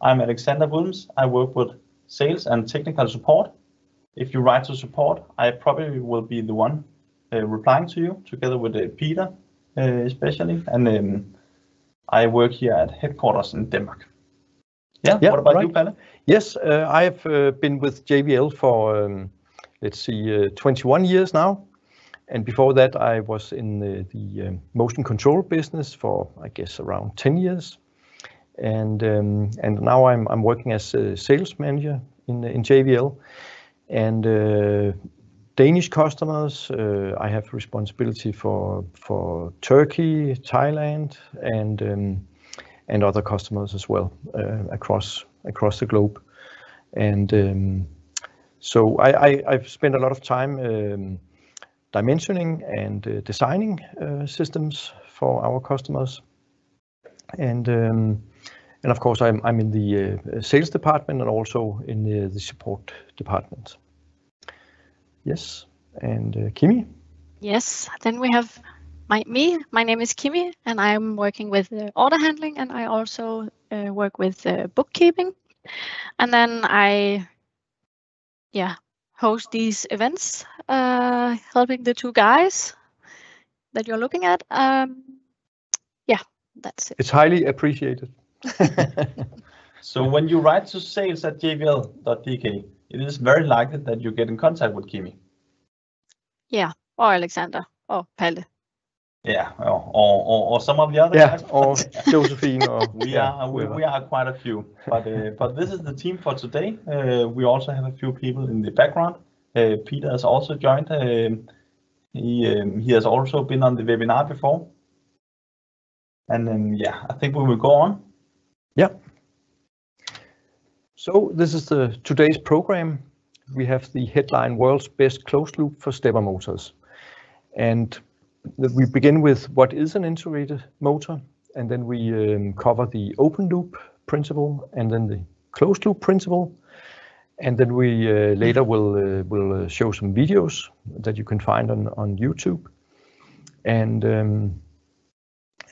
I'm Alexander Wilms. I work with sales and technical support. If you write to support, I probably will be the one uh, replying to you together with uh, Peter, uh, especially. And um, I work here at headquarters in Denmark. Yeah. Yeah. What about you, Palle? Yes. I have been with JVL for, um, let's see, 21 years now. And before that, I was in the motion control business for, I guess, around 10 years. Um, now I'm I'm working as a sales manager in in JVL. And uh, Danish customers, uh, I have responsibility for for Turkey, Thailand, and um, and other customers as well, uh, across across the globe. And um, so I, I have spent a lot of time um, dimensioning and uh, designing systems for our customers. And of course, I'm I'm in the uh, sales department and also in uh, the support department. Yes. And uh, Kimi? Yes. Then we have my, me. My name is Kimi, and I'm working with order handling, and I also work with bookkeeping. And then I yeah, host these events, helping the two guys that you're looking at. Um, yeah, that's it. It's highly appreciated. So when you write to sales at sales@jvl.dk, it is very likely that you get in contact with Kimi. Yeah. Or Alexander or Palle. Yeah. Some of the other guys. Yeah. Josephine or whoever. We are quite a few. But uh, this is the team for today. Uh, we also have a few people in the background. Uh, Peter has also joined. Um, um, he has also been on the webinar before. And then yeah, I think we will go on. Yeah. This is the today's program. We have the headline, World's Best Closed Loop for Stepper Motors. And we begin with what is an integrated motor, and then we um, cover the open loop principle and then the closed loop principle. And then we uh, later will uh, will uh, show some videos that you can find on on YouTube. Um,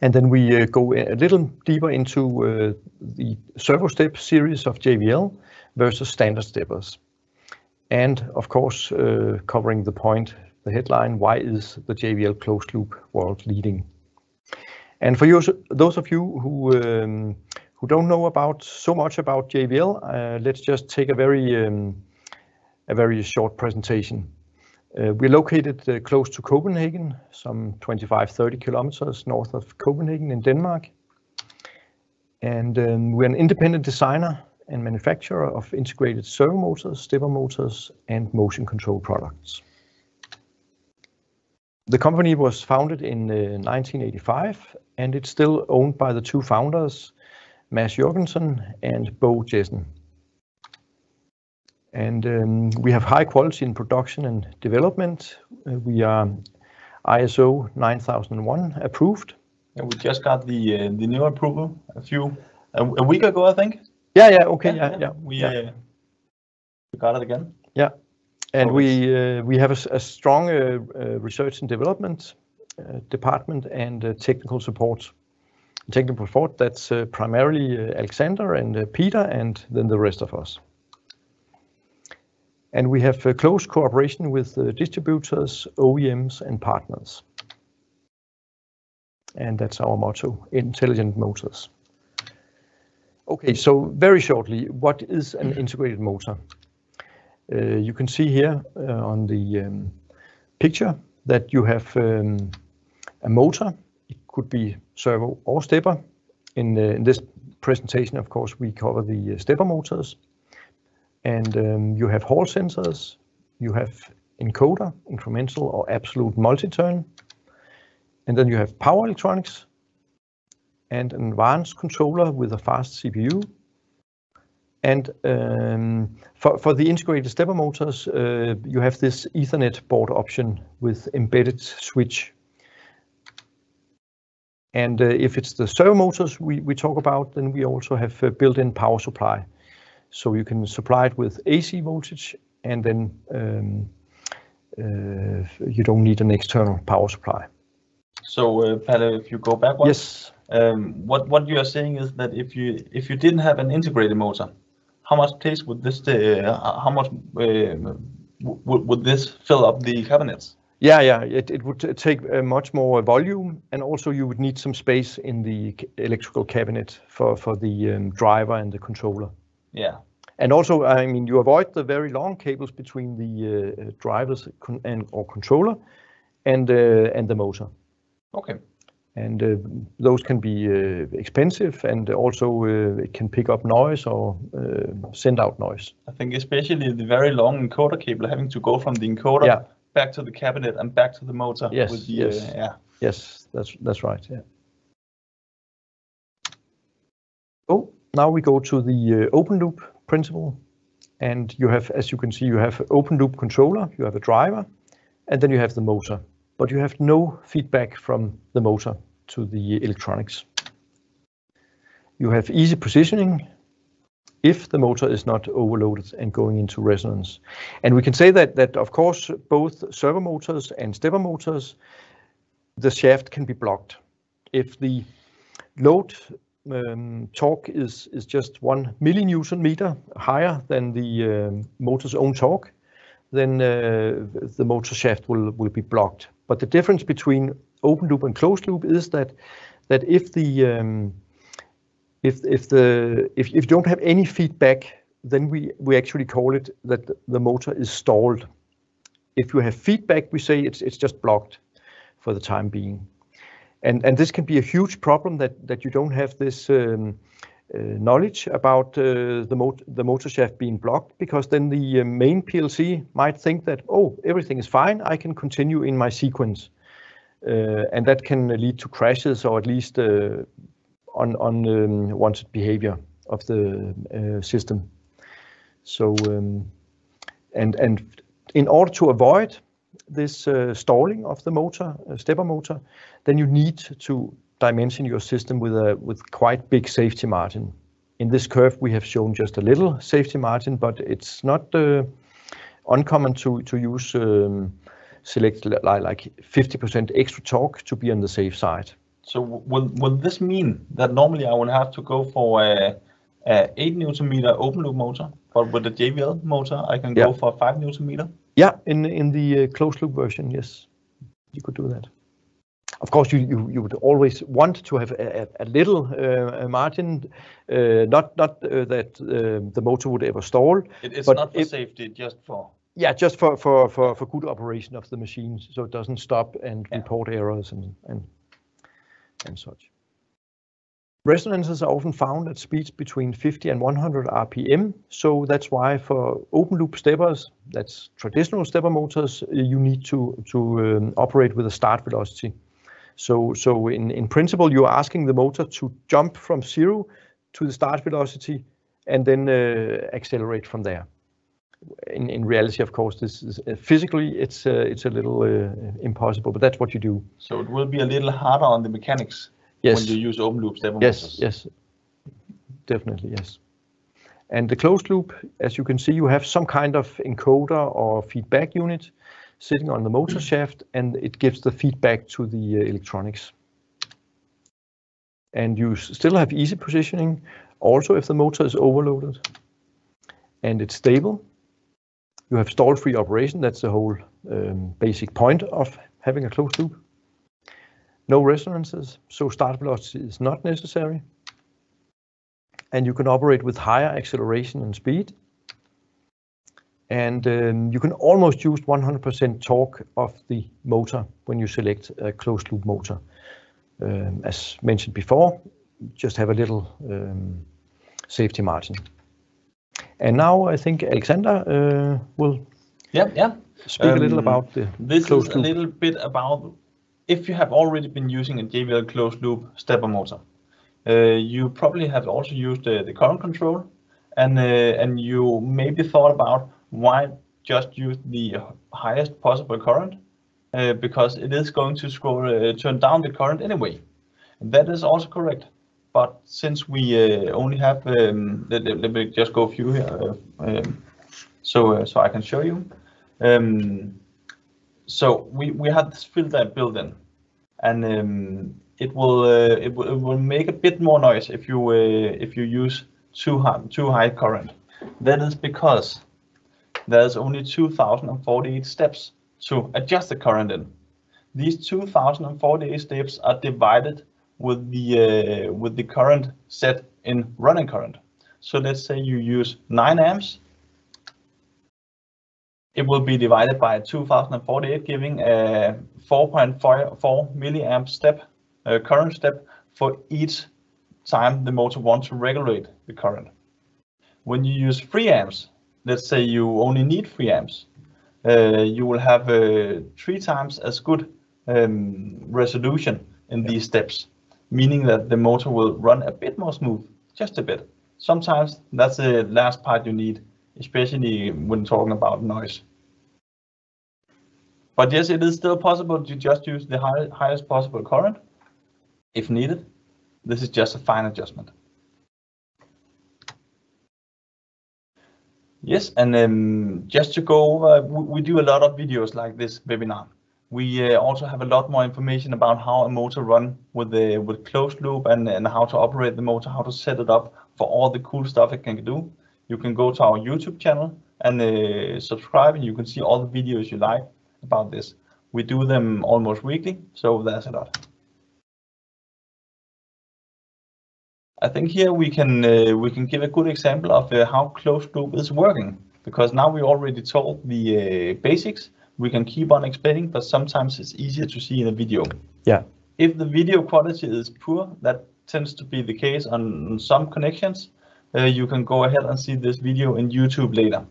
And then we uh, go a little deeper into uh, the ServoStep series of JVL versus standard steppers. And of course, uh, covering the point, the headline, why is the JVL closed loop world leading? And for those of you who um, who don't know about so much about JVL, let's just take a very um, a very short presentation. Uh, we're located uh, close to Copenhagen, some 25, 30 kilometers north of Copenhagen in Denmark. And um, we're an independent designer and manufacturer of integrated servo motors, stepper motors, and motion control products. The company was founded in uh, 1985, and it's still owned by the two founders, Mads Jørgensen and Bo Jessen. Um, we have high quality in production and development. Uh, we are ISO 9001 approved. We just got uh, the new approval a few a a week ago, I think. Yeah. Yeah. Okay. Yeah. Yeah. Uh, we got it again. Yeah. And we we have a strong research and development department and technical support. Technical support, that's primarily Alexander and Peter, and then the rest of us. And we have a close cooperation with the distributors, OEMs, and partners. And that's our motto, Intelligent Motors. Okay. So very shortly, what is an integrated motor? Uh, you can see here uh, on the um, picture that you have um, a motor. It could be servo or stepper. In uh, this presentation, of course, we cover the stepper motors. Um, you have Hall sensors, you have encoder, incremental or absolute multi-turn, and then you have power electronics and an advanced controller with a fast CPU. And um, for for the integrated stepper motors, uh, you have this Ethernet board option with embedded switch. And uh, if it's the servo motors we we talk about, then we also have a built-in power supply. So you can supply it with AC voltage, and then you don't need an external power supply. So, Palle, if you go backwards. Yes. Um, what what you are saying is that if you if you didn't have an integrated motor, how much place would this uh, how much uh, would would this fill up the cabinets? Yeah, yeah. It, it would take uh, much more volume, and also you would need some space in the electrical cabinet for for the um, driver and the controller. Yeah. And also, I mean, you avoid the very long cables between the uh, drivers and or controller and uh, and the motor. Okay. And uh, those can be uh, expensive, and also uh, it can pick up noise or uh, send out noise. I think especially the very long encoder cable having to go from the encoder Yeah. back to the cabinet and back to the motor. Yes, With the, yes. Yeah. Yes, that's that's right. Yeah. Oh, now we go to the uh, open loop principle, and you have, as you can see, you have open loop controller, you have a driver, and then you have the motor, but you have no feedback from the motor to the electronics. You have easy positioning if the motor is not overloaded and going into resonance. And we can say that, that of course, both servo motors and stepper motors the shaft can be blocked. If the load torque is, just one millinewton meter higher than the um, motor's own torque, then uh, the motor shaft will, be blocked. But the difference between open loop and closed loop is that that if the um, if if the if, if you don't have any feedback, then we we actually call it that the motor is stalled. If you have feedback, we say it's it's just blocked for the time being. And, and this can be a huge problem that, that you don't have this um, uh, knowledge about uh, the, mot the motor shaft being blocked because then the uh, main PLC might think that, oh, everything is fine, I can continue in my sequence. Uh, and that can lead to crashes or at least uh, on, unwanted um, behavior of the uh, system. So, um, and, and in order to avoid this uh, stalling of the motor, uh, stepper motor, then you need to dimension your system with a with quite big safety margin. In this curve, we have shown just a little safety margin, but it's not uh, uncommon to to use um, select like like 50% extra torque to be on the safe side. So will will this mean that normally I would have to go for a, a 8 newton meter open loop motor, but with the JVL motor I can Yeah. go for 5 newton meter? Yeah, in in the uh, closed loop version, yes, you could do that. Of course, you you, you would always want to have a, a- a little uh, a margin, uh, not not uh, that uh, the motor would ever stall. It, it's But not for if- safety, just for Yeah, just for for for for good operation of the machines, so it doesn't stop and Yeah. report errors and and and such. Resonances are often found at speeds between 50 and 100 RPM, so that's why for open loop steppers, that's traditional stepper motors, uh, you need to to um, operate with a start velocity. So so in in principle, you're asking the motor to jump from zero to the start velocity and then uh, accelerate from there in, in reality, of course, this is uh, physically it's uh, it's a little impossible, but that's what you do. so it will be a little harder on the mechanics Yes, when you use open loop stepper yes, yes, definitely yes. And the closed loop, as you can see, you have some kind of encoder or feedback unit sitting on the motor shaft, and it gives the feedback to the uh, electronics. And you still have easy positioning, also if the motor is overloaded, and it's stable. You have stall-free operation. That's the whole um, basic point of having a closed loop. No resonances, so start velocity is not necessary. And you can operate with higher acceleration and speed. And um, you can almost use 100% torque of the motor when you select a closed loop motor. Um, as mentioned before, just have a little um, safety margin. And now I think Alexander uh, will Yeah, yeah. speak a little Um, about the This is a little bit about if you have already been using a JVL closed loop stepper motor. Uh, you probably have also used the, the current control, and uh, and you maybe thought about why just use the highest possible current, uh, because it is going to scroll uh, turn down the current anyway. That is also correct. But since we uh, only have, um, let, let- me just go a few here, uh, um, so uh, so I can show you. Um, so we, we had this filter built in and um, it will uh, it it will make a bit more noise if you uh, if you use too high too high current. That is because there's only 2048 steps to adjust the current in. These 2048 steps are divided with the uh, with the current set in running current. So let's say you use 9 amps. It will be divided by 2048, giving a 4.4 milliamp step uh, current step for each time the motor wants to regulate the current. When you use 3 amps, let's say you only need 3 amps, uh, you will have uh, three times as good um, resolution in these steps, meaning that the motor will run a bit more smooth, just a bit. Sometimes that's the last part you need, especially when talking about noise. But yes, it is still possible to just use the high, highest possible current if needed. This is just a fine adjustment. Yes, and um, just to go over, we, do a lot of videos like this webinar. We uh, also have a lot more information about how a motor run with the with closed loop and, and how to operate the motor, how to set it up for all the cool stuff it can do. You can go to our YouTube channel and uh, subscribe and you can see all the videos you like about this. We do them almost weekly, so there's a lot. I think here we can uh, we can give a good example of uh, how closed loop is working because now we already told the uh, basics. We can keep on explaining, but sometimes it's easier to see in a video. Yeah. If the video quality is poor, that tends to be the case on some connections. Uh, you can go ahead and see this video in YouTube later.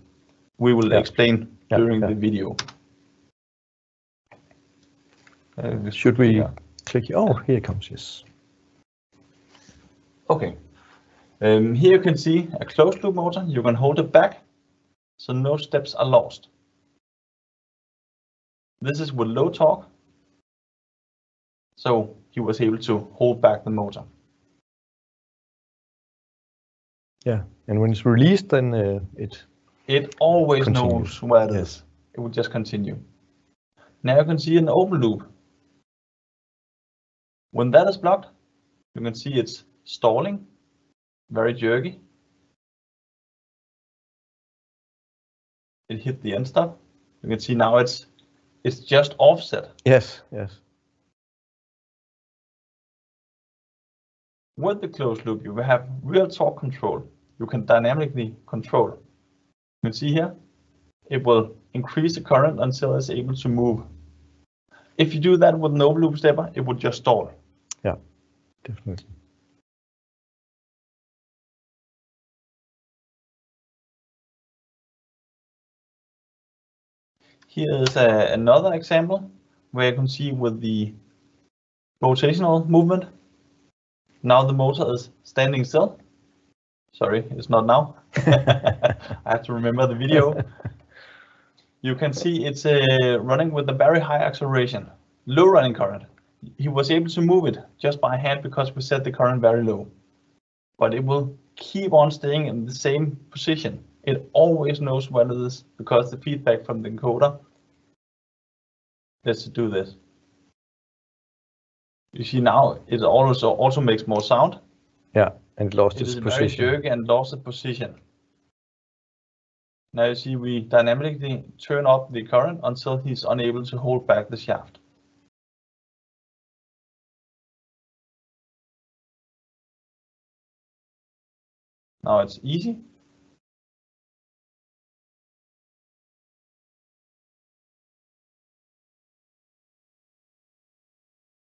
We will yeah. explain yeah, during yeah. the video. Uh, Should we click? Oh, here comes. Yes. Okay. Um, here you can see a closed loop motor. You can hold it back, so no steps are lost. This is with low torque. So he was able to hold back the motor. Yeah, and when it's released, then uh, it it always continues. knows where it yes. is. It will just continue. Now you can see an open loop. When that is blocked, you can see it's stalling, very jerky. It hit the end stop. You can see now it's it's just offset. Yes, yes. With the closed loop, you will have real torque control. You can dynamically control. You can see here, it will increase the current until it's able to move. If you do that with no loop stepper, it would just stall. Yeah, definitely. Here is a, another example where you can see with the rotational movement. Now the motor is standing still. Sorry, it's not now. I have to remember the video. you can see it's uh, running with a very high acceleration, low running current. He was able to move it just by hand because we set the current very low. But it will keep on staying in the same position it always knows what it is because the feedback from the encoder Let's do this. You see now it also also makes more sound. Yeah, and lost it its position. jerky and lost position. Now you see we dynamically turn up the current until he's unable to hold back the shaft. Now it's easy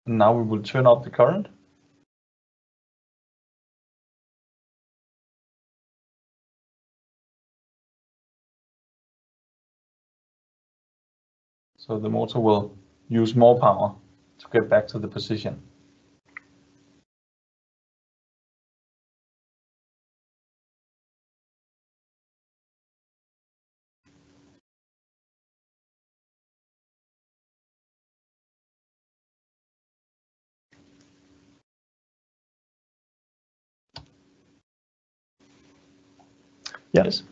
Now we will turn off the current. So the motor will use more power to get back to the position. Yes.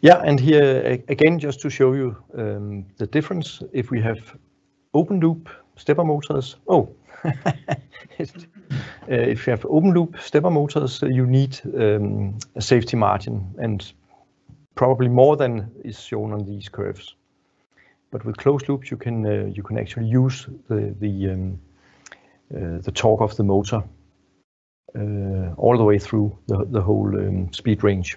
Yeah, and here again, just to show you um, the difference, if we have open loop stepper motors, oh, if you have open loop stepper motors, you need um, a safety margin and probably more than is shown on these curves. But with closed loops, you can uh, you can actually use the the um, uh, the torque of the motor uh, all the way through the the whole um, speed range.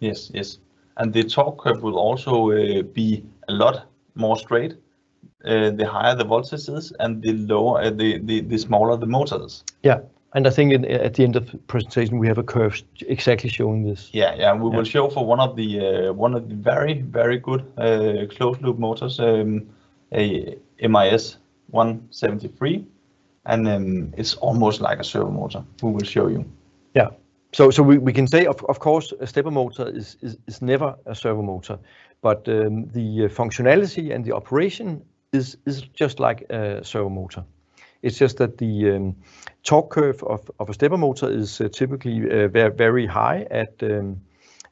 Yes, yes, and the torque curve will also uh, be a lot more straight. Uh, the higher the voltage is, and the lower uh, the, smaller the motors. Yeah, and I think in, at the end of the presentation we have a curve exactly showing this. Yeah, yeah. We will show for one of the uh, one of the very very good uh, closed loop motors, um, a MIS 173, and um, it's almost like a servo motor. We will show you. Yeah. So so we, we can say of, of course a stepper motor is, is, is never a servo motor, but um, the uh, functionality and the operation is is just like a servo motor. It's just that the um, torque curve of, of a stepper motor is uh, typically uh, very very high at um,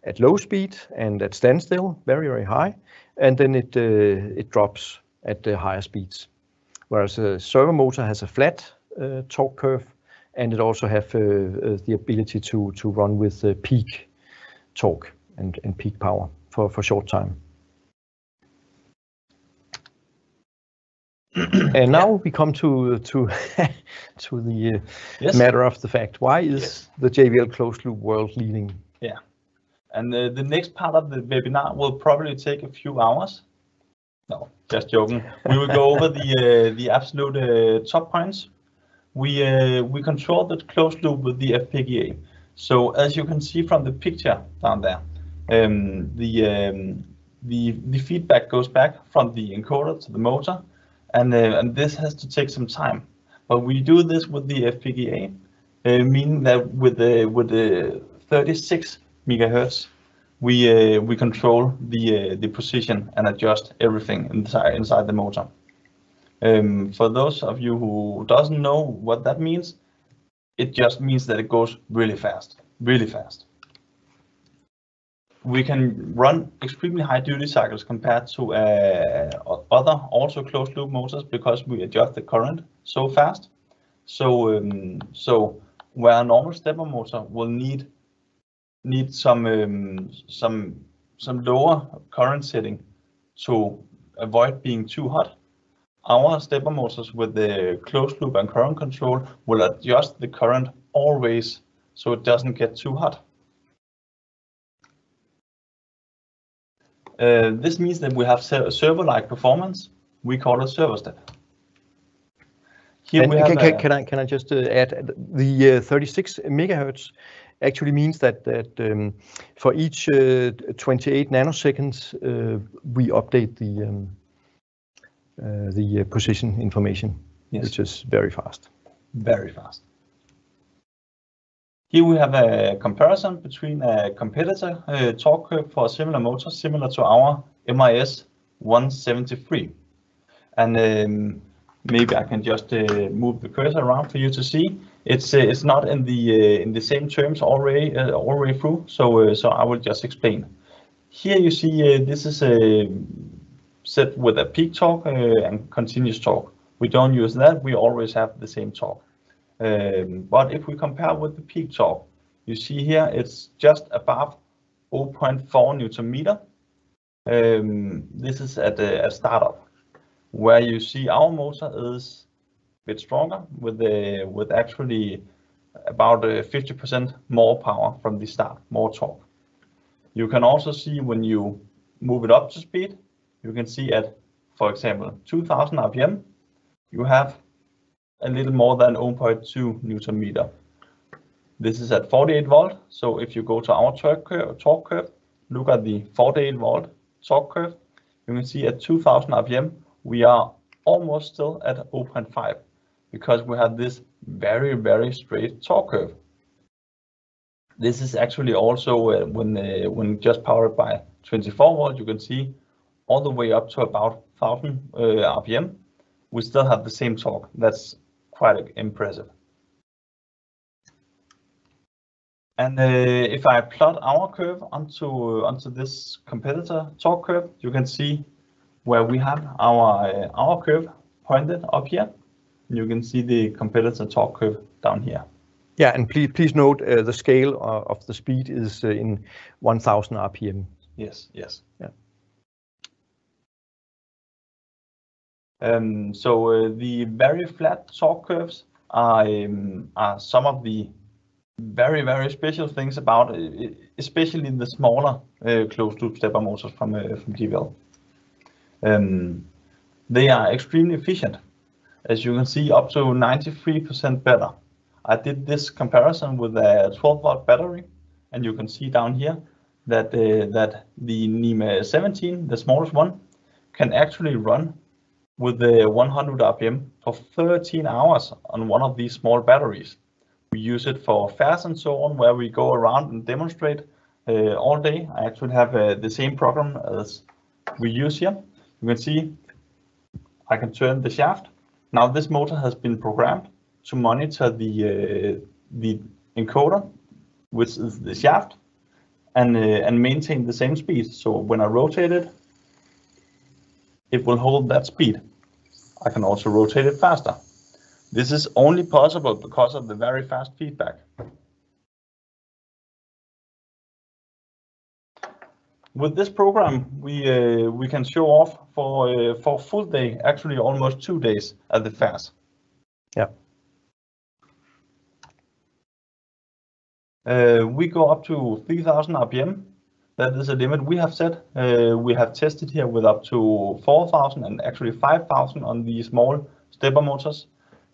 at low speed and at standstill, very very high, and then it uh, it drops at the higher speeds. Whereas a servo motor has a flat uh, torque curve and it also have uh, uh, the ability to to run with uh, peak torque and, and peak power for, for short time. and now we come to to to the uh, Yes. matter of the fact. Why is Yes. the JVL closed loop world leading? Yeah, and uh, the next part of the webinar will probably take a few hours. No, just joking. We will go over the uh, the absolute uh, top points. We uh, we control the closed loop with the FPGA. So as you can see from the picture down there, um, the um, the the feedback goes back from the encoder to the motor, and uh, and this has to take some time. But we do this with the FPGA, uh, meaning that with the with the 36 megahertz, we uh, we control the uh, the position and adjust everything inside inside the motor. Um, for those of you who doesn't know what that means, it just means that it goes really fast, really fast. We can run extremely high duty cycles compared to uh, other also closed loop motors because we adjust the current so fast. So um, so where a normal stepper motor will need need some um, some some lower current setting to avoid being too hot. Our stepper motors with the closed loop and current control will adjust the current always so it doesn't get too hot. Uh, this means that we have ser- server-like performance. We call it ServoStep. Here And we can, have can, can I can I just uh, add the uh, 36 megahertz actually means that that um, for each uh, 28 nanoseconds uh, we update the um, the uh, position information, Yes. which is very fast. very fast. Here we have a comparison between a competitor uh, torque curve for a similar motor, similar to our MIS 173. And um, maybe I can just uh, move the cursor around for you to see. It's uh, it's not in the uh, in the same terms already uh, all the way through. So uh, so I will just explain. Here you see uh, this is a set with a peak torque uh, and continuous torque. We don't use that. We always have the same torque. Um, but if we compare with the peak torque, you see here it's just above 0.4 newton meter. Um, this is at the at startup, where you see our motor is a bit stronger with the with actually about uh, 50% more power from the start, more torque. You can also see when you move it up to speed, you can see at, for example, 2000 RPM, you have a little more than 0.2 newton meter. This is at 48 volt. So if you go to our torque curve, torque curve, look at the 48 volt torque curve, you can see at 2000 RPM, we are almost still at 0.5 because we have this very, very straight torque curve. This is actually also uh, when uh, when just powered by 24 volt, you can see all the way up to about 1000 uh, RPM, we still have the same torque. That's quite impressive. And uh, if I plot our curve onto onto this competitor torque curve, you can see where we have our uh, our curve pointed up here. You can see the competitor torque curve down here. Yeah, and please please note the scale of the speed is in 1,000 RPM. Yes, yes. Yeah. Um, so, uh, the very flat torque curves um, are some of the very, very special things about uh, especially the smaller uh, closed-loop stepper motors from JVL. Um, they are extremely efficient. As you can see, up to 93% better. I did this comparison with a 12-volt battery, and you can see down here that that the NEMA 17, the smallest one, can actually run with the 100 RPM for 13 hours on one of these small batteries. We use it for fairs and so on, where we go around and demonstrate uh, all day. I actually have uh, the same program as we use here. You can see I can turn the shaft. Now, this motor has been programmed to monitor the uh, the encoder, which is the shaft, and, and maintain the same speed. So when I rotate it will hold that speed. I can also rotate it faster. This is only possible because of the very fast feedback. With this program, we uh, we can show off for uh, for full day, actually almost two days at the fairs. Yeah. Uh, we go up to 3,000 RPM. That is a limit we have set. Uh, we have tested here with up to 4,000 and actually 5,000 on the small stepper motors.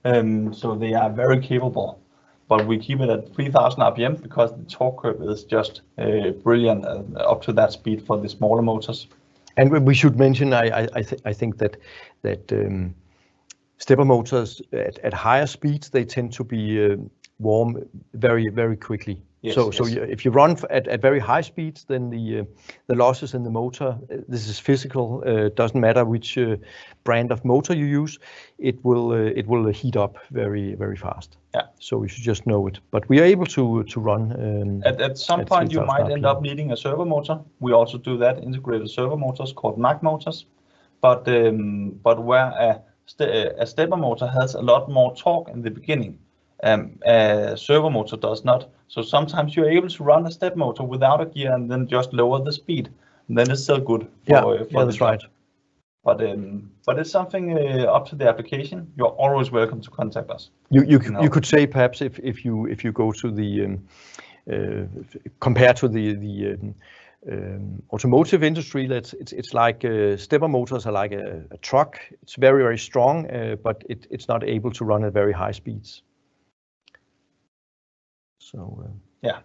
Um, so they are very capable, but we keep it at 3,000 RPM because the torque curve is just uh, brilliant uh, up to that speed for the smaller motors. And we should mention, I think that um, stepper motors at higher speeds, they tend to be warm very, very quickly. Yes. Yes. If you run at at very high speeds, then the uh, the losses in the motor, uh, this is physical, uh, doesn't matter which brand of motor you use, it will it will heat up very very fast. Yeah. So you should just know it. But we are able to to run. Um, at at some point you might end up needing a servo motor. We also do that, integrated servo motors called MAC motors. But um, but where a a stepper motor has a lot more torque in the beginning, Um, servo motor does not. So sometimes you're able to run a step motor without a gear and then just lower the speed, and then it's still good for. Yeah. That's right. But um, but it's something uh, up to the application. You're always welcome to contact us. You you could you could say perhaps if if you if you go to the um, uh, compare to the the um, automotive industry, that it's it's like uh, stepper motors are like a truck. It's very very strong, but it, it's not able to run at very high speeds. So uh, yeah.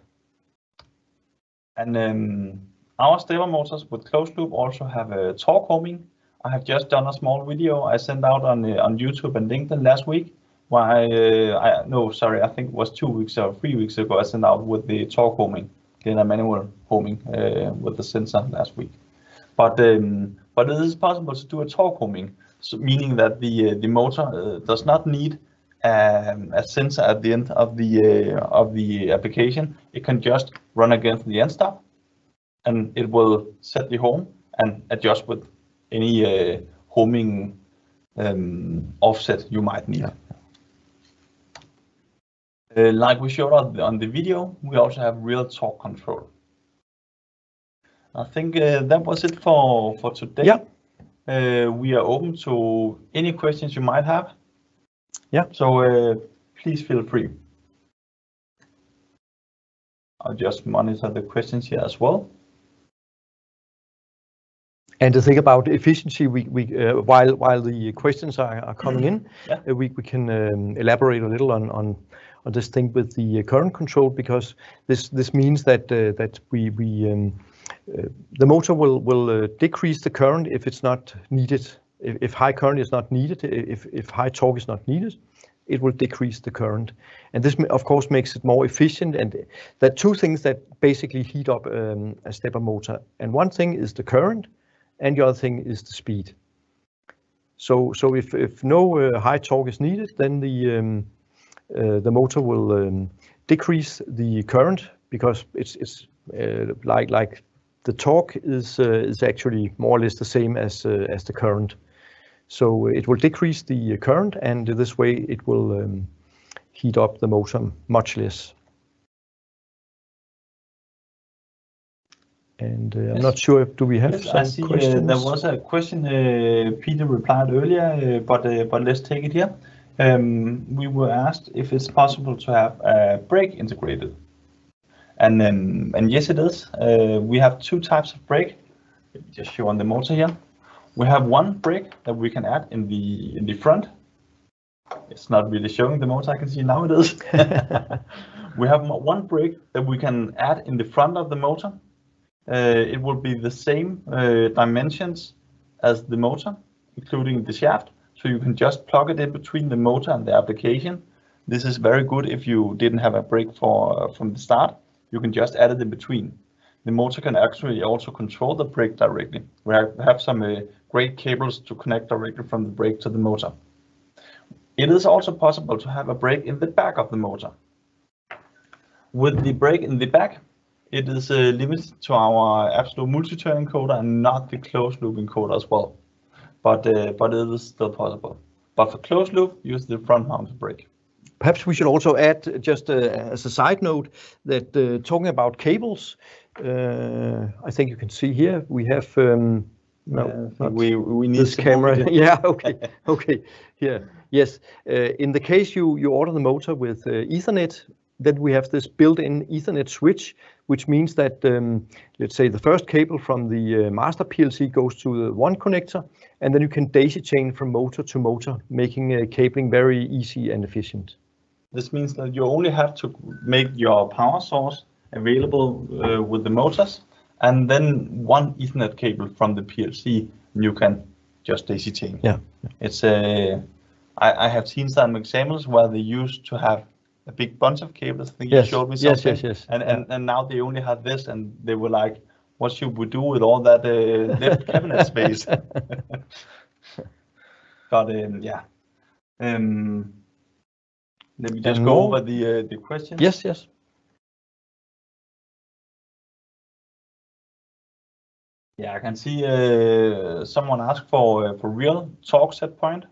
And um our stepper motors with closed loop also have a torque homing. I have just done a small video I sent out on uh, on YouTube and LinkedIn last week, where no, sorry, I think it was two weeks or three weeks ago, I sent out with the torque homing, again, a manual homing with the sensor last week. But um, but it is possible to do a torque homing, so meaning that the motor does not need Um, a sensor at the end of the uh, of the application. It can just run against the end stop, and it will set the home and adjust with any uh, homing um, offset you might need. Uh, like we showed on the video, we also have real torque control. I think uh, that was it for today. Yeah. We are open to any questions you might have. Yeah. So uh, please feel free. I'll just monitor the questions here as well. And to think about efficiency, we we uh, while while the questions are coming in. Yeah uh, We can um, elaborate a little on on on this thing with the current control, because this this means that that we we um, the motor will decrease the current if it's not needed. If high current is not needed, if high torque is not needed, it will decrease the current. And this, of course, makes it more efficient. And there are two things that basically heat up um, a stepper motor, and one thing is the current, and the other thing is the speed. So, so if if no uh, high torque is needed, then the um, uh, the motor will um, decrease the current because it's uh, like the torque is is actually more or less the same as, as the current. So it will decrease the current, and this way it will um, heat up the motor much less. And uh, I'm not sure, if do we have Yes, I some see uh, there was a question uh, Peter replied earlier, uh, but uh, but let's take it here. Um, we were asked if it's possible to have a brake integrated. And um, and yes, it is. Uh, we have two types of brake. Let me just show on the motor here. We have one brake that we can add in the in the front. It's not really showing the motor. I can see now it is. we have one brake that we can add in the front of the motor. Uh, it will be the same uh, dimensions as the motor, including the shaft. So you can just plug it in between the motor and the application. This is very good if you didn't have a brake for uh, from the start. You can just add it in between. The motor can actually also control the brake directly. We have, have some uh, great cables to connect directly from the brake to the motor. It is also possible to have a brake in the back of the motor. With the brake in the back, it is uh, limited to our absolute multi-turn encoder and not the closed loop encoder as well. But uh, but it is still possible. But for closed loop, use the front mounted brake. Perhaps we should also add, just uh, as a side note, that uh, talking about cables, uh, I think you can see here, we have, um, no, Uh, we we need this camera. move. Yeah, okay, okay, yeah, yes. Uh, In the case you, you order the motor with uh, Ethernet, then we have this built-in Ethernet switch, which means that, um, let's say the first cable from the uh, master PLC goes to the one connector, and then you can daisy chain from motor to motor, making uh, cabling very easy and efficient. This means that you only have to make your power source available uh, with the motors, and then one Ethernet cable from the PLC, and you can just daisy chain. Yeah. It's a. I, I have seen some examples where they used to have a big bunch of cables. I think you Yes, showed me yes, something. yes, yes. And, and and now they only had this, and they were like, "What should we do with all that uh, left cabinet space?" but um, yeah. Um, let me just And go over the uh, the questions. Yes, yes. Yeah, I can see uh, someone asked for uh, for real torque set point,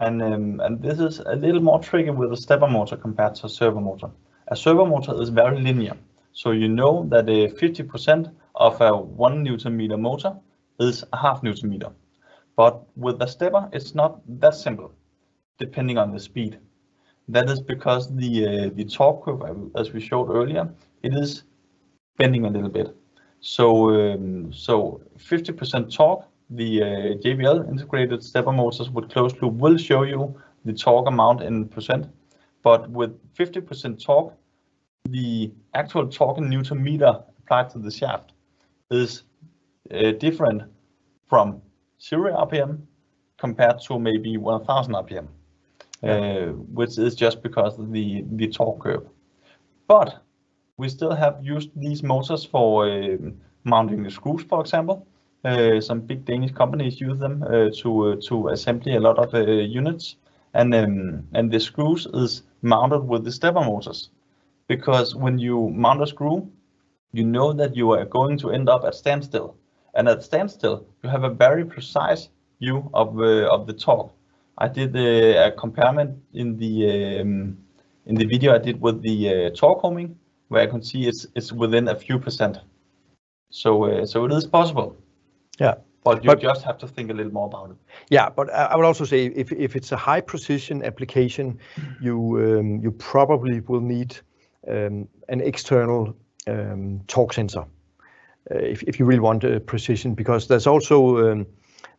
and um, and this is a little more tricky with a stepper motor compared to a servo motor. A servo motor is very linear, so you know that uh, 50% of a one newton meter motor is a half newton meter. But with a stepper, it's not that simple, depending on the speed. That is because the uh, the torque curve, uh, as we showed earlier, it is bending a little bit. So um, so 50% torque, the uh, JVL integrated stepper motors with closed loop will show you the torque amount in percent. But with 50% torque, the actual torque in newton meter applied to the shaft is uh, different from 0 RPM compared to maybe 1000 RPM, uh, which is just because of the, the torque curve. We still have used these motors for um mounting the screws, for example. Uh, some big Danish companies use them uh, to to assembly a lot of units, and um, and the screws is mounted with the stepper motors, because when you mount a screw, you know that you are going to end up at standstill, and at standstill you have a very precise view of uh, of the torque. I did uh, a comparison in the um, in the video I did with the uh, torque homing, where I can see it's it's within a few percent. So uh, so it is possible. Yeah. But you But- just have to think a little more about it. Yeah, but I would also say if if it's a high precision application, you um, you probably will need um, an external um, torque sensor uh, if if you really want uh, precision, because there's also um,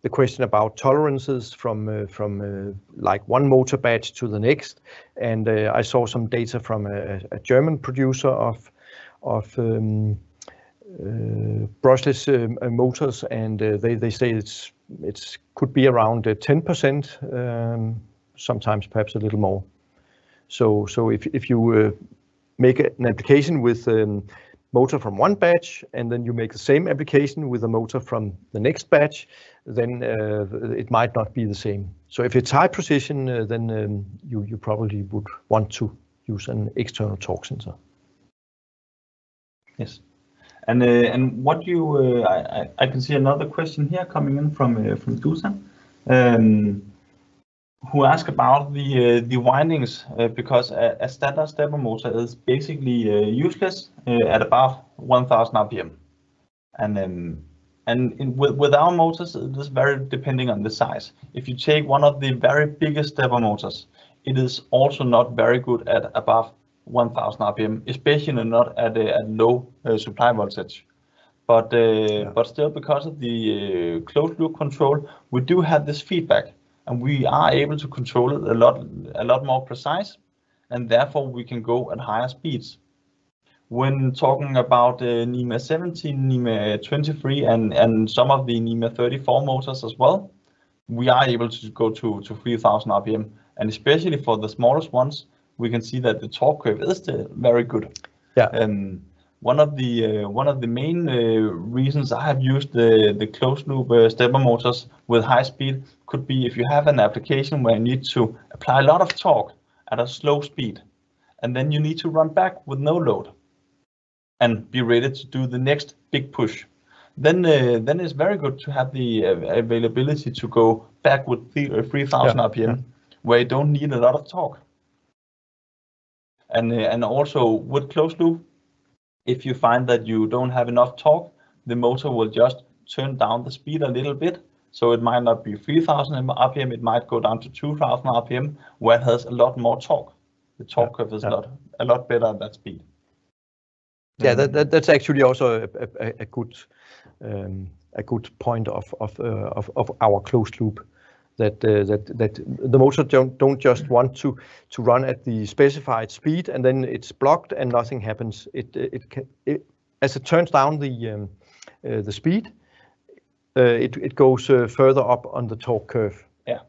the question about tolerances from uh, from uh, like one motor batch to the next. And uh, I saw some data from a, a German producer of of um, brushless um, motors, and they they say it's it's could be around uh, 10%, um, sometimes perhaps a little more. So so if if you make an application with um, motor from one batch, and then you make the same application with a motor from the next batch, then uh, it might not be the same. So if it's high precision, uh, then um, you you probably would want to use an external torque sensor. Yes. And uh, and what you uh, I, I can see another question here coming in from uh, from Dusan. um, who asked about the uh, the windings uh, because a, a, standard stepper motor is basically uh, useless uh, at about 1000 rpm, and um, and in, with, with our motors it is very depending on the size. If you take one of the very biggest stepper motors, it is also not very good at above 1000 rpm, especially not at a at low uh, supply voltage. But uh, yeah. but still, because of the uh, closed loop control, we do have this feedback, and we are able to control it a lot a lot more precise, and therefore we can go at higher speeds. When talking about uh, NEMA 17, NEMA 23, and and some of the NEMA 34 motors as well, we are able to go to to 3000 rpm, and especially for the smallest ones, we can see that the torque curve is still very good. Yeah. Um, one of the uh, one of the main uh, reasons I have used the the closed loop uh, stepper motors with high speed could be if you have an application where you need to apply a lot of torque at a slow speed, and then you need to run back with no load, and be ready to do the next big push. Then uh, then it's very good to have the uh, availability to go back with 3000 yeah. RPM, where you don't need a lot of torque. And, uh, and also with closed loop, if you find that you don't have enough torque, the motor will just turn down the speed a little bit. So it might not be 3000 RPM, it might go down to 2000 RPM, where it has a lot more torque. The torque yeah, curve is yeah. a lot a lot better at that speed. Yeah, that, that that's actually also a, a, a good um, a good point of of, uh, of of our closed loop that uh, that that the motor don't don't just want to to run at the specified speed and then it's blocked and nothing happens. It it, can, it as it turns down the um, uh, the speed, uh, it it goes uh, further up on the torque curve. Yeah.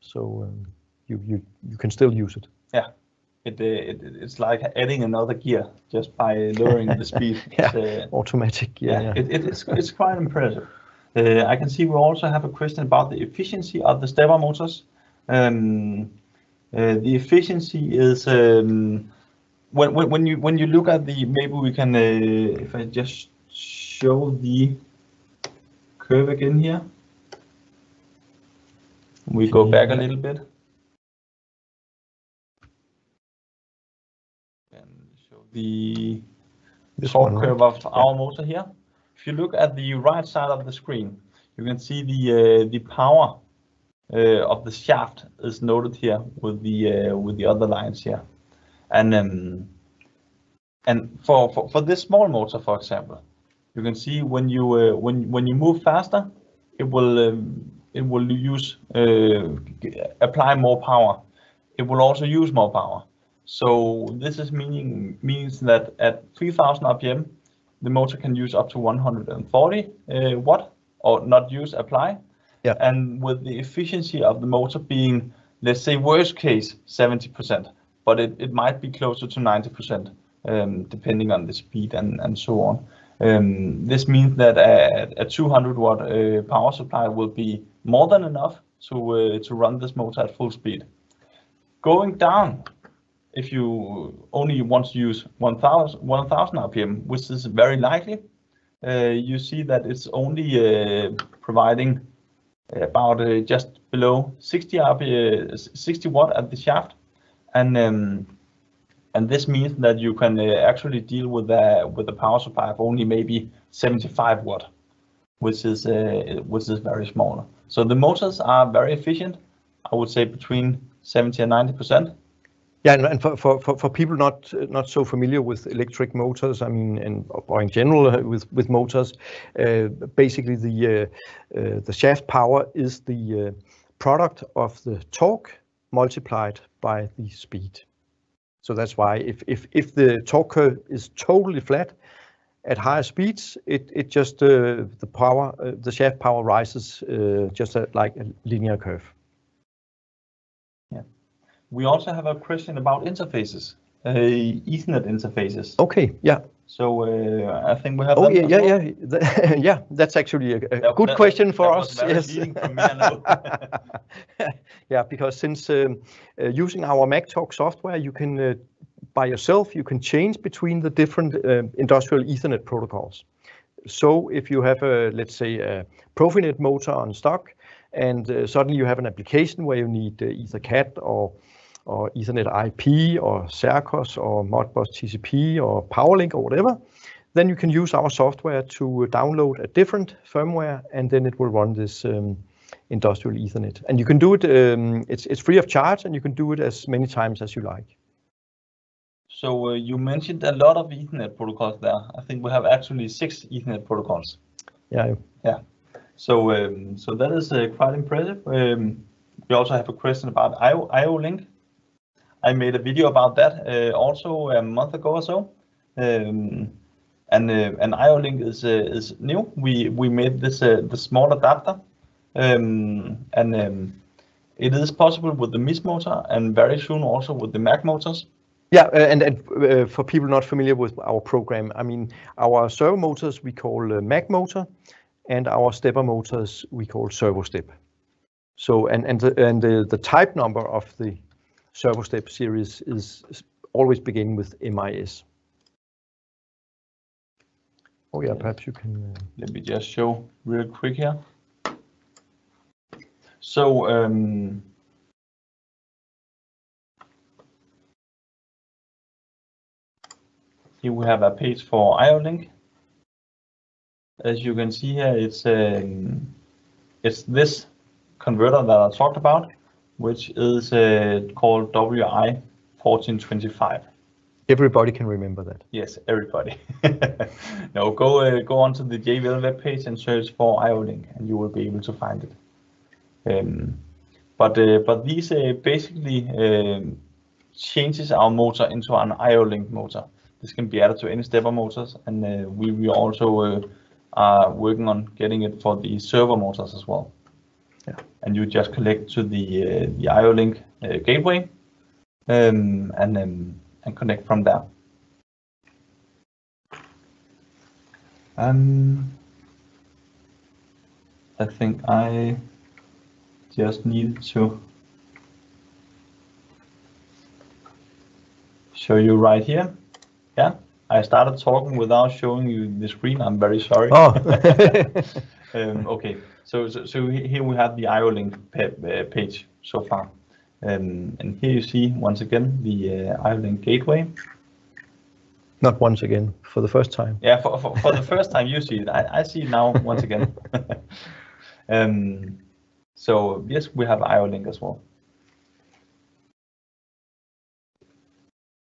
So um, you you you can still use it. Yeah. It, uh, it, it's like adding another gear just by lowering the speed. yeah, uh, automatic. Yeah, yeah. It, it, it's it's quite impressive. Uh, I can see we also have a question about the efficiency of the stepper motors. Um, uh, the efficiency is um, when, when, when you when you look at the maybe we can uh, if I just show the curve again here. We go back a little bit. And show the torque curve of our motor here. If you look at the right side of the screen, you can see the uh, the power uh, of the shaft is noted here with the uh, with the other lines here, and um, and for, for for this small motor, for example, you can see when you uh, when when you move faster, it will um, it will use uh, apply more power. It will also use more power. So this is meaning means that at 3000 RPM, the motor can use up to 140 uh, watt or not use apply. Yeah. And with the efficiency of the motor being, let's say worst case 70%, but it, it might be closer to 90%, um, depending on the speed and, and so on. Um, this means that a, a 200 watt uh, power supply will be more than enough to uh, to run this motor at full speed. Going down if you only want to use 1000, 1000 RPM, which is very likely, uh, you see that it's only uh, providing about uh, just below 60 RPM, 60 watt at the shaft, and um, and this means that you can uh, actually deal with the with a power supply of only maybe 75 watt, which is uh, which is very small. So the motors are very efficient. I would say between 70 and 90 percent. Yeah, and for, for, for people not not so familiar with electric motors, I mean, and or in general uh, with with motors, uh, basically the uh, the shaft power is the product of the torque multiplied by the speed. So that's why if the torque curve is totally flat at higher speeds, it just the power the shaft power rises just like a linear curve. We also have a question about interfaces, uh, Ethernet interfaces. Okay, yeah. So uh, I think we have. Oh yeah, yeah, yeah, yeah. That's actually a, a good that, question for us. yes. Yeah, because since um, uh, using our MacTalk software, you can uh, by yourself you can change between the different uh, industrial Ethernet protocols. So if you have a let's say a Profinet motor on stock, and uh, suddenly you have an application where you need uh, EtherCAT or or Ethernet IP or Sercos or Modbus TCP or PowerLink or whatever, then you can use our software to download a different firmware and then it will run this um, industrial Ethernet. And you can do it, um, it's, it's free of charge and you can do it as many times as you like. So uh, you mentioned a lot of Ethernet protocols there. I think we have actually six Ethernet protocols. Yeah. Yeah. So um, so that is uh, quite impressive. Um, we also have a question about IO, IO Link. I made a video about that uh, also a month ago or so. Um, and uh, and IO Link is uh, is new. We we made this the small adapter, um, and um, it is possible with the MIS motor and very soon also with the MAC motors. Yeah, and, and uh, for people not familiar with our program, I mean, our servo motors we call uh, MAC motor, and our stepper motors we call ServoStep. So, and and the, and the, the type number of the ServoStep series is always begin with MIS. Oh yeah, perhaps you can. Uh... Let me just show real quick here. So um, here we have a page for IO-Link. As you can see here, it's um, it's this converter that I talked about, which is uh, called WI 1425. Everybody can remember that. Yes, everybody. no, go uh, go onto the JVL web page and search for IO-Link, and you will be able to find it. Um, but uh, but these uh, basically um, changes our motor into an IO-Link motor. This can be added to any stepper motors, and uh, we we also uh, are working on getting it for the servo motors as well. Yeah. And you just connect to the uh, the IO-Link uh, gateway, um, and um, and connect from there. Um, I think I just need to show you right here. Yeah, I started talking without showing you the screen. I'm very sorry. Oh. um, okay, so, here we have the IO-Link uh, page so far. Um, and here you see once again the uh, IO-Link gateway. Not once again, for the first time. Yeah, for, for, for the first time you see it. I, I see it now once again. um, so yes, we have IO-Link as well.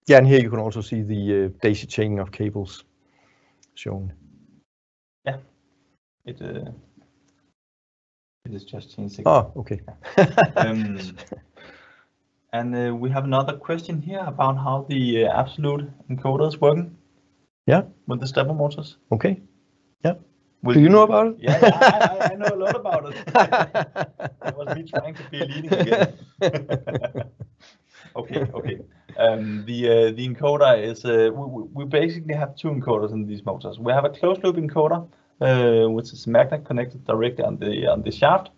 Yeah, and here you can also see the uh, daisy chaining of cables shown. Yeah, it uh, it is just changing. Oh, okay. um, and uh, we have another question here about how the uh, absolute encoder is working. Yeah. With the stepper motors. Okay. Yeah. Will Do you know about it? Yeah, yeah I, I, I know a lot about it. it was me trying to be leading again. okay, okay. Um, the uh, the encoder is uh, we, we basically have two encoders in these motors. We have a closed loop encoder, which is magnet connected directly on the on the shaft,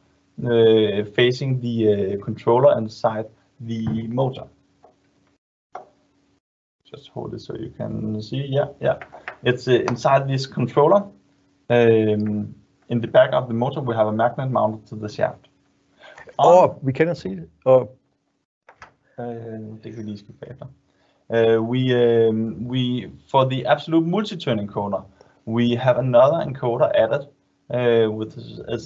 uh, facing the uh, controller inside the motor. Just hold it so you can see. Yeah, yeah. It's uh, inside this controller. Um, in the back of the motor, we have a magnet mounted to the shaft. Oh, we cannot see it. Oh, Uh, det kan vi lige skifte bagefter. Uh, we, um, we, for the absolute multi-turn encoder, we have another encoder added uh, with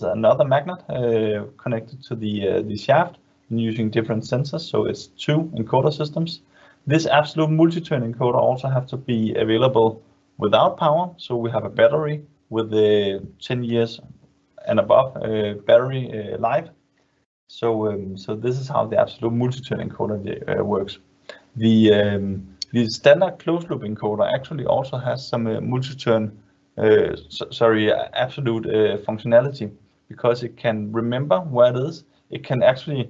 another magnet uh, connected to the uh, the shaft and using different sensors. So it's two encoder systems. This absolute multi-turn encoder also have to be available without power. So we have a battery with the 10 years and above uh, battery uh, life. So, um, so this is how the absolute multi-turn encoder uh, works. The um, the standard closed loop encoder actually also has some multi-turn, uh, so, sorry, absolute uh, functionality because it can remember where it is. It can actually,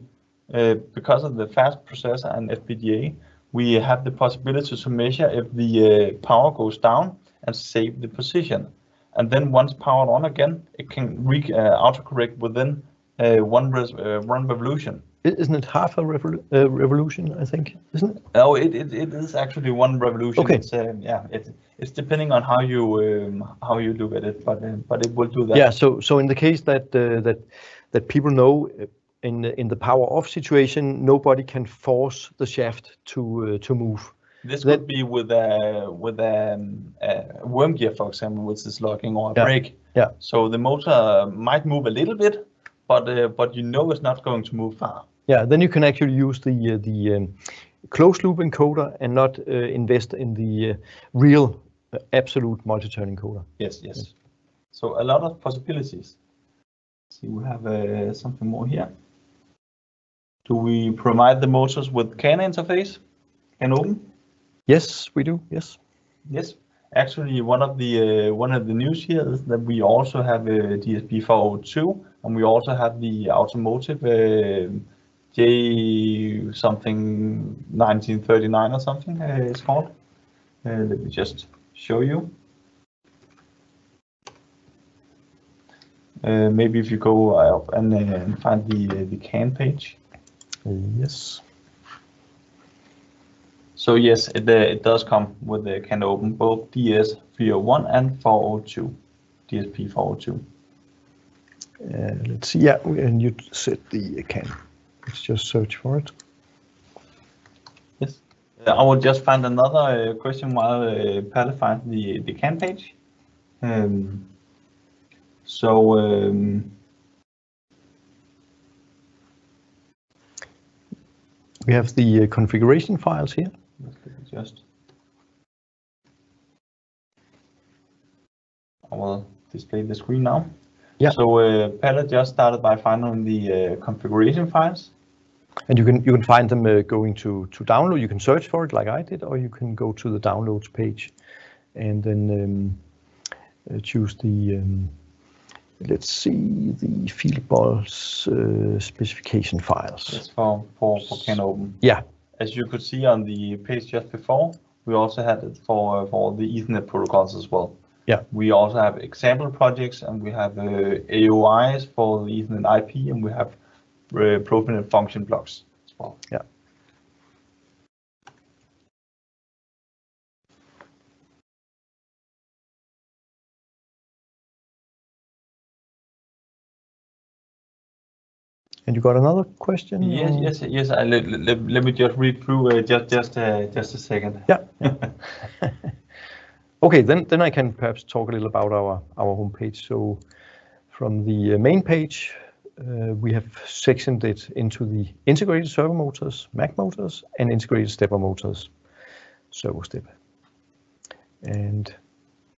uh, because of the fast processor and FPGA, we have the possibility to measure if the uh, power goes down and save the position. And then once powered on again, it can re autocorrect within uh, one uh, one revolution. Isn't it half a revol- uh, revolution? I think, isn't it? Oh, it, it, it is actually one revolution. Okay. It's, uh, yeah, it's it's depending on how you um, how you look at it, but uh, but it will do that. Yeah. So so in the case that uh, that that people know uh, in the, in the power off situation, nobody can force the shaft to uh, to move. This That- could be with a with a, um, a worm gear, for example, which is locking or a Yeah. brake. Yeah. So the motor might move a little bit, but uh, but you know it's not going to move far. Yeah, then you can actually use the uh, the um, closed loop encoder and not uh, invest in the uh, real uh, absolute multi-turn encoder. Yes, yes. So a lot of possibilities. See, we have uh, something more here. Do we provide the motors with CAN interface? CAN open? Yes, we do. Yes. Yes. Actually, one of the uh, one of the news here is that we also have a DSP 402, and we also have the automotive J something 1939 or something uh, it's called. Uh, let me just show you. Uh, maybe if you go up and, uh, and find the uh, the CAN page. Yes. So yes, it, uh, it does come with the can open both DS 301 and 402, DSP 402. Uh, let's see. Yeah, and you set the can. Let's just search for it. Yes. Uh, I will just find another uh, question while uh, Palle finds the, the can page. Um, so um, We have the uh, configuration files here. just I will display the screen now. Yeah. So uh, just started by finding the uh, configuration files. And you can you can find them uh, going to to download. You can search for it like I did, or you can go to the downloads page, and then um, uh, choose the. Um, let's see the Fieldbus uh, specification files. That's for, for, for Can Open. Yeah. As you could see on the page just before, we also had it for, for the Ethernet protocols as well. Yeah. We also have example projects and we have uh, AOIs for the Ethernet IP and we have uh, Profinet function blocks as well. Yeah. And you got another question? Yes, or- yes, yes. I, let, let, let me just read through uh, just just uh, just a second. Yeah. Okay, then then I can perhaps talk a little about our our homepage. So from the uh, main page, uh, we have sectioned it into the integrated servo motors, Mac motors, and integrated stepper motors, ServoStep. And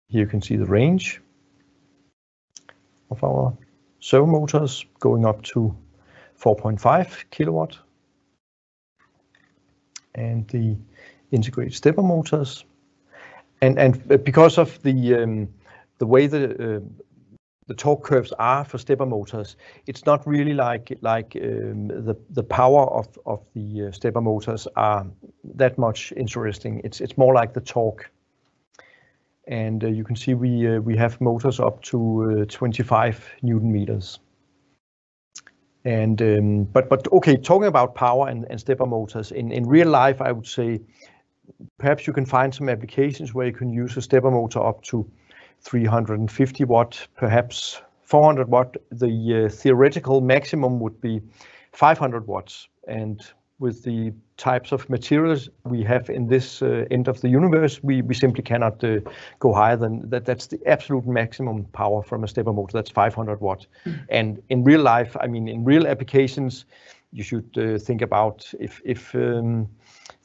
here you can see the range of our servo motors going up to 4.5 kilowatt. And the integrated stepper motors and and because of the um, the way the uh, the torque curves are for stepper motors, it's not really like like um, the the power of of the uh, stepper motors are that much interesting. It's it's more like the torque. And uh, you can see we uh, we have motors up to uh, 25 newton meters. And um, but but okay, talking about power and, and stepper motors in in real life, I would say perhaps you can find some applications where you can use a stepper motor up to 350 watt, perhaps 400 watt. The uh, theoretical maximum would be 500 watts. And with the types of materials we have in this uh, end of the universe, we, we simply cannot uh, go higher than that. That's the absolute maximum power from a stepper motor. That's 500 watt. And in real life, I mean, in real applications, you should uh, think about if if um,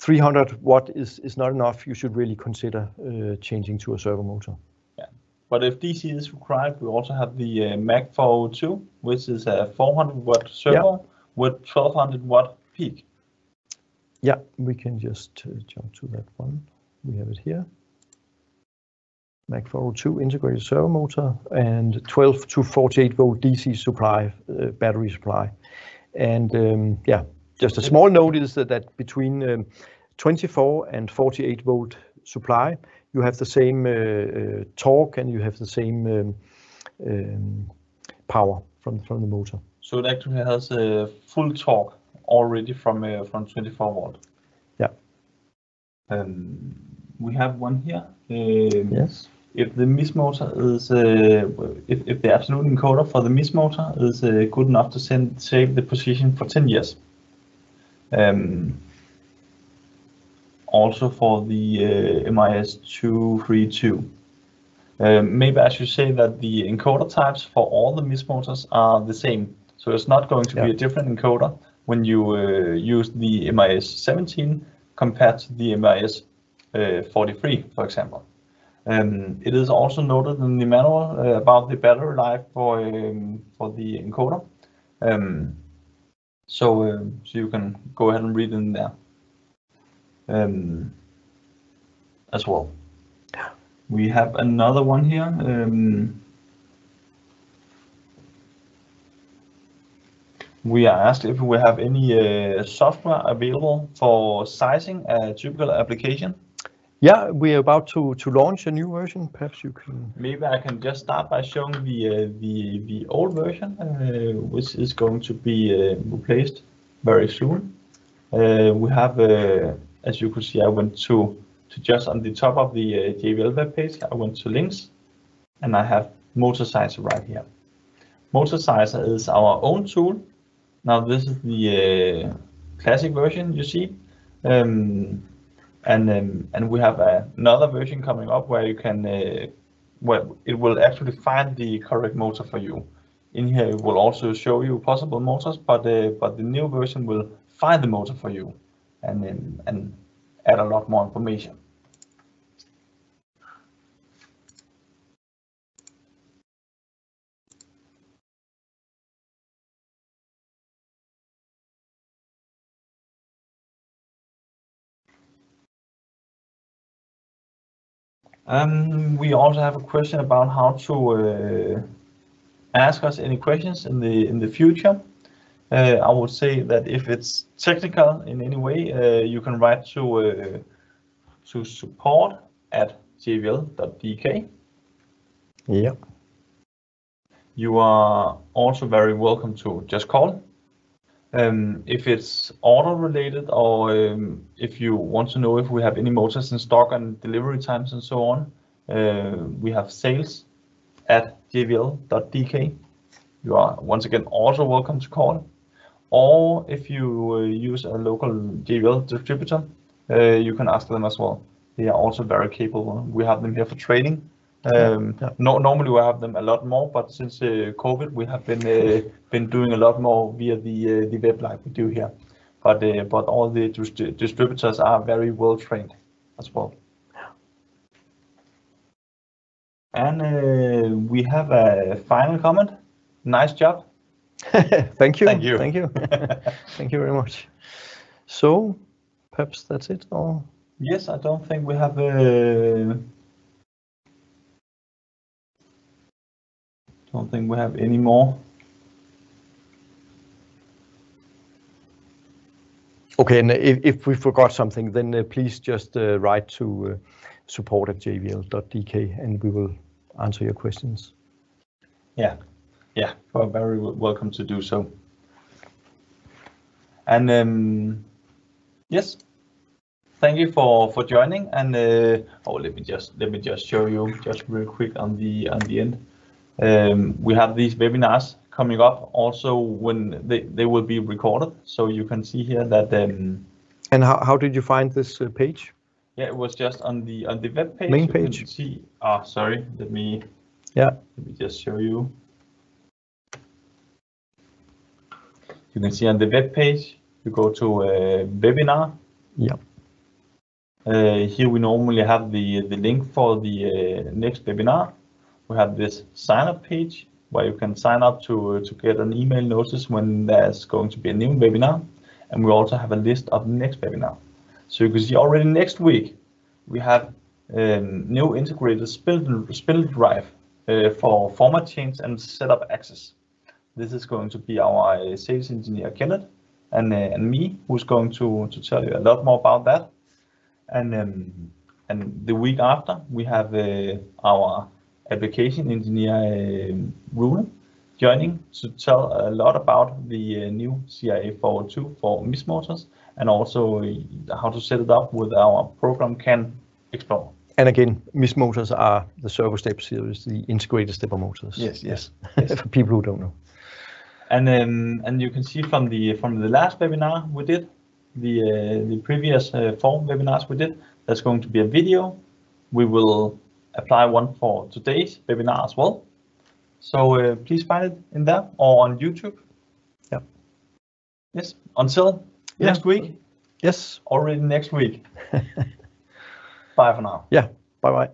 300 watt is, is not enough, you should really consider uh, changing to a servo motor. Yeah, But if DC is required, we also have the uh, Mac 402, which is a 400 watt servo with 1200 watt peak. Yeah, we can just uh, jump to that one. We have it here. Mac 402 integrated servo motor and 12 to 48 volt DC supply, uh, battery supply. And um, yeah, just a small note is that, between um, 24 and 48 volt supply, you have the same uh, uh, torque and you have the same um, um, power from, from the motor. So it actually has a full torque already from uh, from 24 volt. Yeah. Um, we have one here. Um, Yes. if the MIS motor is, uh, if, if the absolute encoder for the MIS motor is uh, good enough to send, save the position for 10 years. Um, also for the uh, MIS 232. Um, maybe I should say that the encoder types for all the MIS motors are the same. So it's not going to be a different encoder when you uh, use the MIS 17 compared to the MIS uh, 43, for example. Um, it is also noted in the manual uh, about the battery life for um, for the encoder. So uh, so you can go ahead and read in there um, as well. We have another one here. Um, we are asked if we have any uh, software available for sizing a typical application. Yeah, we are about to, to launch a new version. Perhaps you can. Maybe I can just start by showing the uh, the the old version, uh, which is going to be uh, replaced very soon. Uh, we have, uh, as you can see, I went to to just on the top of the uh, JVL web page. I went to links, and I have Motor Sizer right here. Motor Sizer is our own tool. Now this is the uh, classic version you see. Um, and um, and we have another version coming up where you can uh, where it will actually find the correct motor for you. In here it will also show you possible motors, but uh, but the new version will find the motor for you and and add a lot more information. We also have a question about how to uh, ask us any questions in the in the future. Uh, I would say that if it's technical in any way, uh, you can write to uh, to support at jvl.dk. Yeah. You are also very welcome to just call. Um, if it's order related or um, if you want to know if we have any motors in stock and delivery times and so on, uh, we have sales at jvl.dk. You are once again also welcome to call. Or if you uh, use a local JVL distributor, uh, you can ask them as well. They are also very capable. We have them here for training. Um, yeah. no, normally we have them a lot more, but since uh, COVID, we have been uh, been doing a lot more via the uh, the web like we do here. But uh, but all the dist- distributors are very well trained as well. And uh, we have a final comment. Nice job. Thank you. Thank you. Thank you. Thank you very much. So, perhaps that's it. Or Yes, I don't think we have uh, don't think we have any more. okay, and if, if we forgot something, then uh, please just uh, write to uh, support at jvl.dk, and we will answer your questions. Yeah, yeah, you are very welcome to do so. And um, yes, thank you for for joining. And uh, oh, let me just let me just show you just real quick on the on the end. Um, we have these webinars coming up also when they, they will be recorded. So you can see here that um, And how, how did you find this uh, page? yeah, it was just on the on the web page. Main you can page. see. Ah, sorry. Let me Yeah. Let me just show you. You can see on the web page, you go to uh, webinar. Yeah. Uh, here we normally have the, the link for the uh, next webinar. We have this sign up page where you can sign up to, to get an email notice when there's going to be a new webinar. And we also have a list of the next webinar. So you can see already next week, we have um, new integrated spindle drive uh, for format change and setup access. This is going to be our uh, sales engineer Kenneth and, uh, and me, who's going to, to tell you a lot more about that. And um, and the week after, we have uh, our application engineer um, Rune joining to tell a lot about the uh, new CIA 402 for MIS motors and also uh, how to set it up with our program Can Explore. And again, MIS motors are the ServoStep series, the integrated stepper motors. Yes, yes, For people who don't know. And um, and you can see from the from the last webinar we did, the uh, the previous uh, four webinars we did, there's going to be a video. We will apply one for today's webinar as well. So uh, please find it in there or on YouTube. Yeah. Yes. Until Yeah. next week, Yes. already next week. Bye for now. Yeah. Bye bye.